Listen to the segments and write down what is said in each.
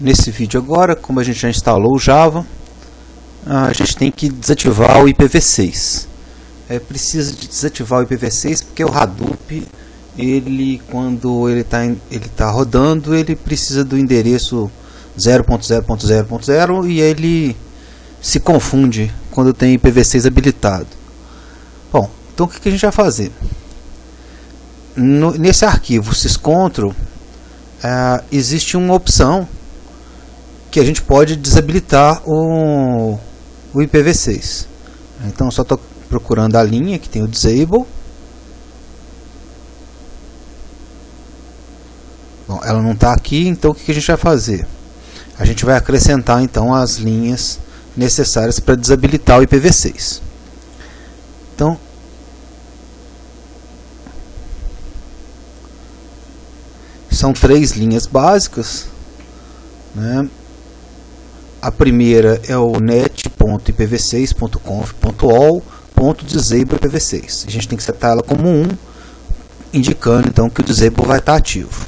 nesse vídeo agora, como a gente já instalou o Java, a gente tem que desativar o IPv6. É preciso de desativar o IPv6 porque o Hadoop, ele quando ele está ele tá rodando, ele precisa do endereço 0.0.0.0 e ele se confunde quando tem IPv6 habilitado. Bom, então o que, a gente vai fazer? No, nesse arquivo syscontrol uh, existe uma opção que a gente pode desabilitar o, o IPv6. Então só estou procurando a linha que tem o disable. Bom, ela não está aqui, então o que, a gente vai fazer? A gente vai acrescentar então as linhas necessárias para desabilitar o IPv6. Então, são três linhas básicas. Né? A primeira é o net.ipv6.conf.all.disable ipv6. A gente tem que setar ela como 1, indicando então que o disable vai estar ativo.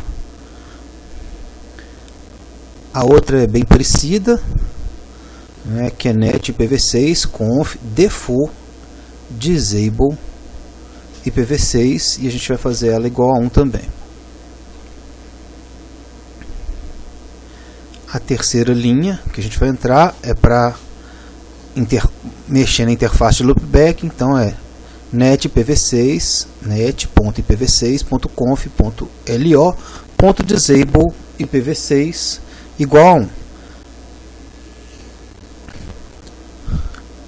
A outra é bem parecida, né, que é net ipv6 conf default disable ipv6 e a gente vai fazer ela igual a 1 também. A terceira linha que a gente vai entrar é para mexer na interface de loopback, então é net ipv6 net.ipv6.conf.lo.disable ipv6 igual a 1.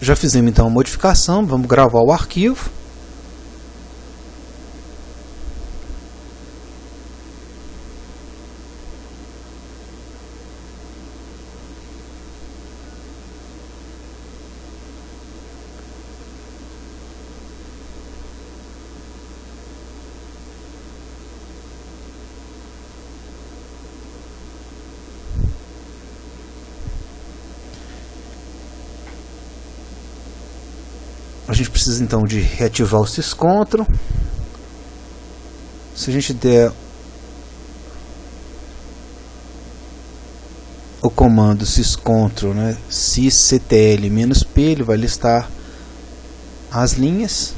Já fizemos então a modificação, vamos gravar o arquivo. A gente precisa então de reativar o syscontrol. Se a gente der o comando syscontrol, né, sysctl-p, ele vai listar as linhas.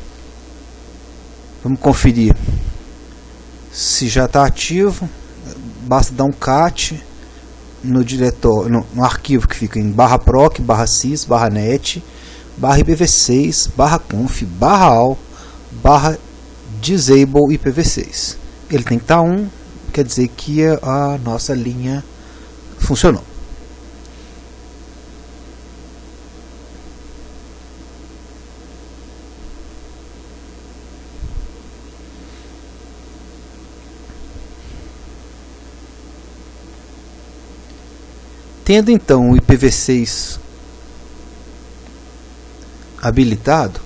Vamos conferir se já está ativo. Basta dar um cat no diretório, no, no arquivo que fica em barra proc, barra sys, barra net barra IPv6, barra conf, barra all, barra disable IPv6. Ele tem que estar 1, quer dizer que a nossa linha funcionou. Tendo então o IPv6 habilitado,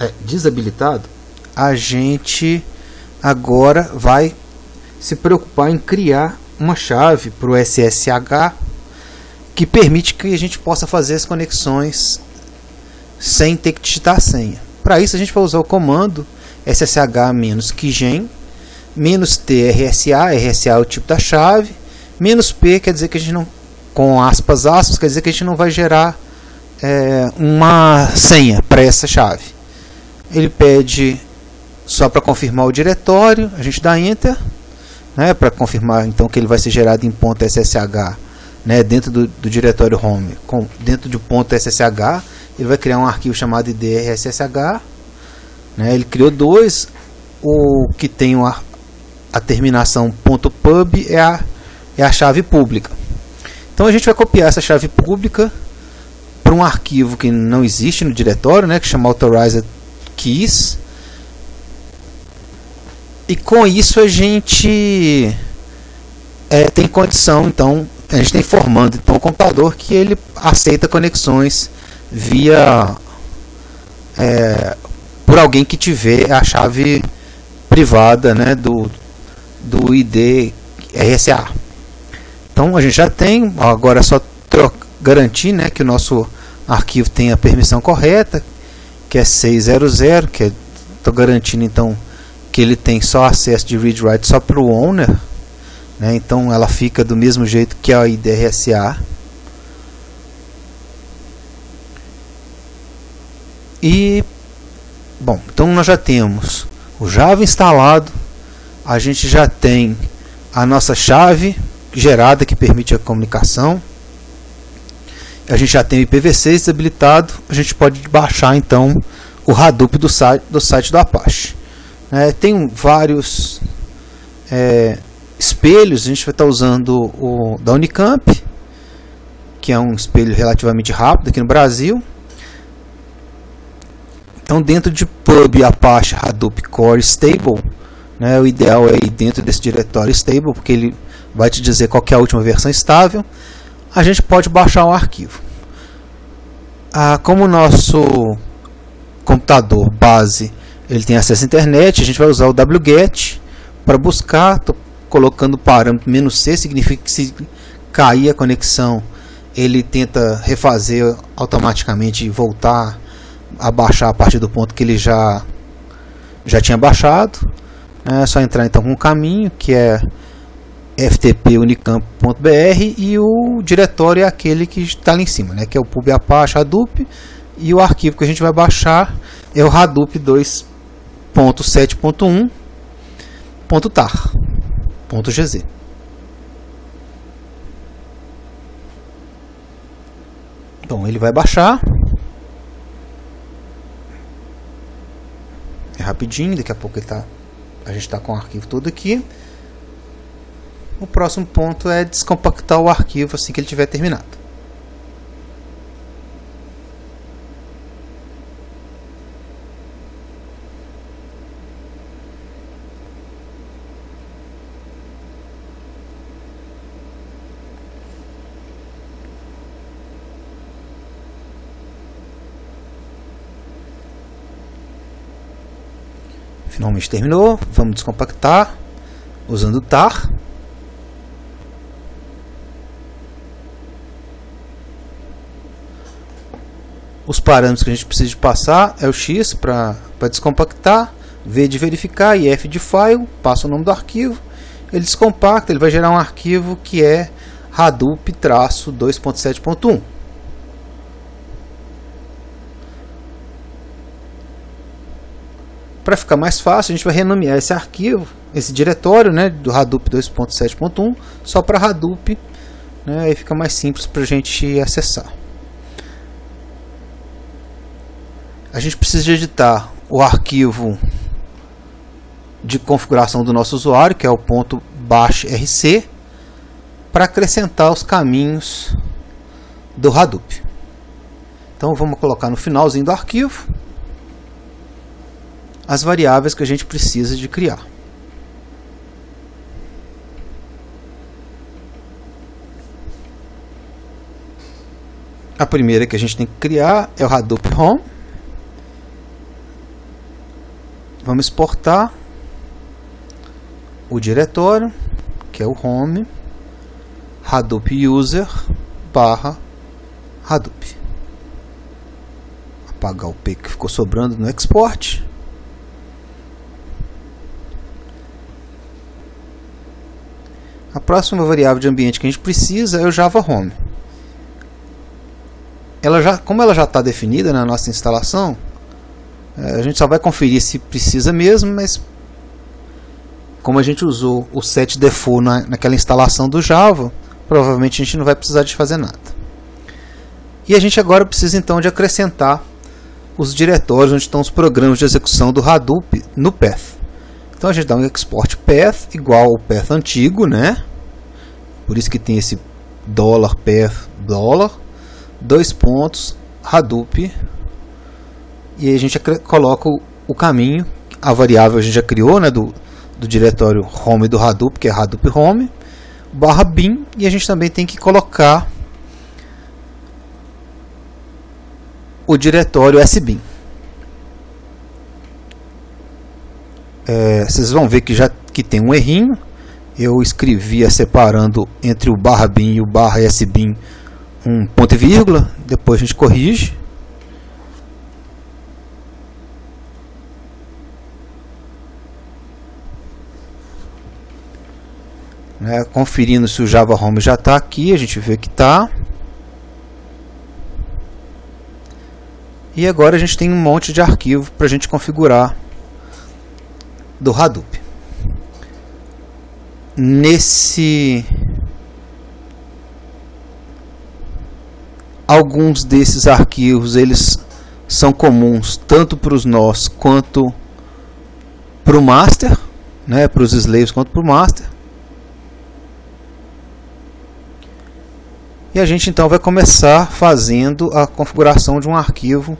é, desabilitado, a gente agora vai se preocupar em criar uma chave para o SSH que permite que a gente possa fazer as conexões sem ter que digitar a senha. Para isso a gente vai usar o comando ssh-keygen menos t rsa, rsa é o tipo da chave, menos p quer dizer que a gente não com aspas aspas quer dizer que a gente não vai gerar é, uma senha para essa chave. Ele pede só para confirmar o diretório, a gente dá Enter, né, para confirmar então que ele vai ser gerado em ponto .ssh, né, dentro do, do diretório home, com, dentro de ponto .ssh, ele vai criar um arquivo chamado idrssh, né, ele criou dois, o que tem a, a terminação .pub é a, é a chave pública. Então a gente vai copiar essa chave pública para um arquivo que não existe no diretório, né, que chama authorized keys. E com isso a gente é, tem condição, então a gente está informando então o computador que ele aceita conexões via é, por alguém que tiver a chave privada, né, do do ID RSA. Então a gente já tem, agora é só garantir, né, que o nosso arquivo tem a permissão correta, que é 600, que estou é, garantindo então que ele tem só acesso de read write só para o owner, Né? Então ela fica do mesmo jeito que a IDRSA. E bom, então nós já temos o Java instalado, a gente já tem a nossa chave gerada que permite a comunicação. A gente já tem o IPv6 desabilitado, a gente pode baixar então o Hadoop do site do, site do Apache. É, tem vários é, espelhos, a gente vai estar usando o da Unicamp, que é um espelho relativamente rápido aqui no Brasil. Então, dentro de pub Apache Hadoop Core Stable, né, o ideal é ir dentro desse diretório stable, porque ele vai te dizer qual é a última versão estável. A gente pode baixar um arquivo. Ah, como o nosso computador base ele tem acesso à internet, a gente vai usar o wget para buscar. Estou colocando o parâmetro "-c", significa que se cair a conexão, ele tenta refazer automaticamente e voltar a baixar a partir do ponto que ele já, já tinha baixado. É só entrar então com o caminho que é ftpunicamp.br e o diretório é aquele que está ali em cima, né, que é o pub apache hadoop e o arquivo que a gente vai baixar é o hadoop 2.7.1.tar.gz. Então ele vai baixar. É rapidinho, daqui a pouco ele tá, a gente está com o arquivo todo aqui. O próximo ponto é descompactar o arquivo assim que ele tiver terminado. Finalmente terminou. Vamos descompactar usando o tar. Os parâmetros que a gente precisa de passar é o X para descompactar, V de verificar e F de file, passa o nome do arquivo, ele descompacta, ele vai gerar um arquivo que é Hadoop-2.7.1. Para ficar mais fácil, a gente vai renomear esse arquivo, esse diretório né, do Hadoop 2.7.1 só para Hadoop, né, aí fica mais simples para a gente acessar. A gente precisa editar o arquivo de configuração do nosso usuário, que é o ponto .bashrc, para acrescentar os caminhos do Hadoop. Então vamos colocar no finalzinho do arquivo as variáveis que a gente precisa de criar. A primeira que a gente tem que criar é o Hadoop Home. Vamos exportar o diretório, que é o home, Hadoop user barra Hadoop. Apagar o P que ficou sobrando no export. A próxima variável de ambiente que a gente precisa é o Java Home. Ela já, como ela já está definida na nossa instalação, a gente só vai conferir se precisa mesmo, mas como a gente usou o set default na, naquela instalação do Java, provavelmente a gente não vai precisar de fazer nada. E a gente agora precisa então de acrescentar os diretórios onde estão os programas de execução do Hadoop no path. Então a gente dá um export path igual ao path antigo, né? Por isso que tem esse dólar path dólar, dois pontos Hadoop e a gente coloca o, o caminho, a variável a gente já criou, né, do, do diretório home do Hadoop, que é Hadoop home, barra bin e a gente também tem que colocar o diretório sbin. é, vocês vão ver que já que tem um errinho. Eu escrevia separando entre o barra bin e o barra sbin um ponto e vírgula. Depois a gente corrige. Né, conferindo se o Java Home já está aqui, a gente vê que está. E agora a gente tem um monte de arquivo para a gente configurar do Hadoop. Nesse alguns desses arquivos eles são comuns tanto para os nós quanto para o master, né, para os slaves quanto para o master. E a gente então vai começar fazendo a configuração de um arquivo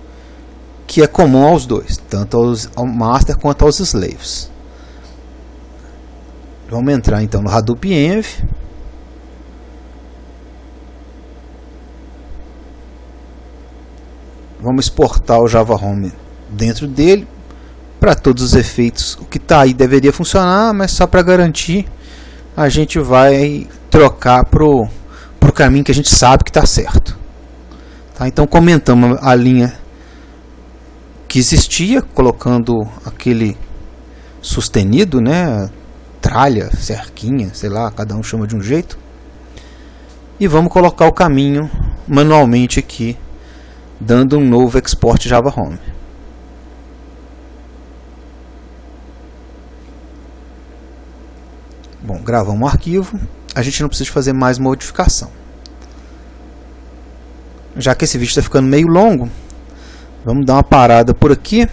que é comum aos dois, tanto aos, ao master quanto aos slaves. Vamos entrar então no Hadoop Env. Vamos exportar o Java Home dentro dele. Para todos os efeitos, o que está aí deveria funcionar, mas só para garantir, a gente vai trocar para o caminho que a gente sabe que está certo. Tá? Então comentamos a linha que existia, colocando aquele sustenido, né? tralha, cerquinha, sei lá, cada um chama de um jeito. E vamos colocar o caminho manualmente aqui dando um novo export Java Home. Bom, gravamos um arquivo, a gente não precisa fazer mais modificação. Já que esse vídeo está ficando meio longo, vamos dar uma parada por aqui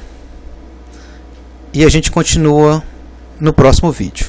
e a gente continua no próximo vídeo.